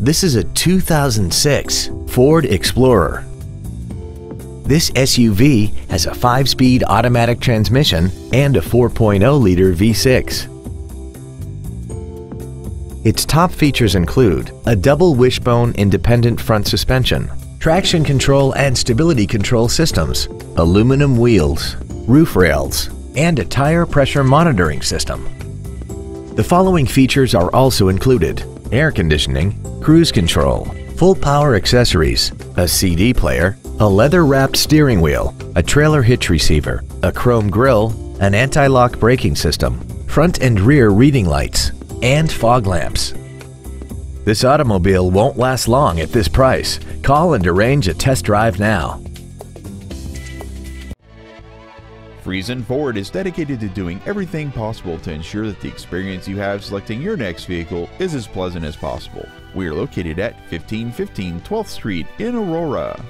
This is a 2006 Ford Explorer. This SUV has a 5-speed automatic transmission and a 4.0-liter V6. Its top features include a double wishbone independent front suspension, traction control and stability control systems, aluminum wheels, roof rails, and a tire pressure monitoring system. The following features are also included air conditioning, cruise control, full power accessories, a CD player, a leather-wrapped steering wheel, a trailer hitch receiver, a chrome grille, an anti-lock braking system, front and rear reading lights, and fog lamps. This automobile won't last long at this price. Call and arrange a test drive now. Friesen Ford is dedicated to doing everything possible to ensure that the experience you have selecting your next vehicle is as pleasant as possible. We are located at 1515 12th Street in Aurora.